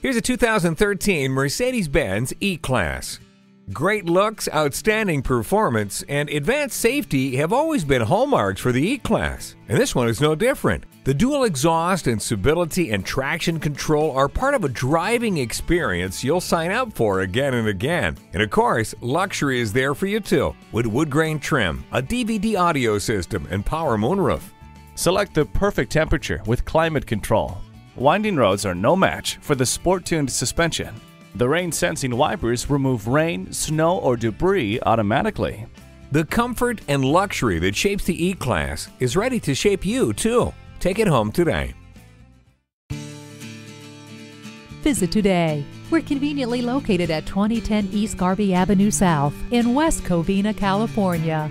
Here's a 2013 Mercedes-Benz E-Class. Great looks, outstanding performance, and advanced safety have always been hallmarks for the E-Class, and this one is no different. The dual exhaust and stability and traction control are part of a driving experience you'll sign up for again and again. And of course, luxury is there for you too, with wood grain trim, a DVD audio system, and power moonroof. Select the perfect temperature with climate control. Winding roads are no match for the sport-tuned suspension. The rain-sensing wipers remove rain, snow, or debris automatically. The comfort and luxury that shapes the E-Class is ready to shape you too. Take it home today. Visit today. We're conveniently located at 2010 East Garvey Avenue South in West Covina, California.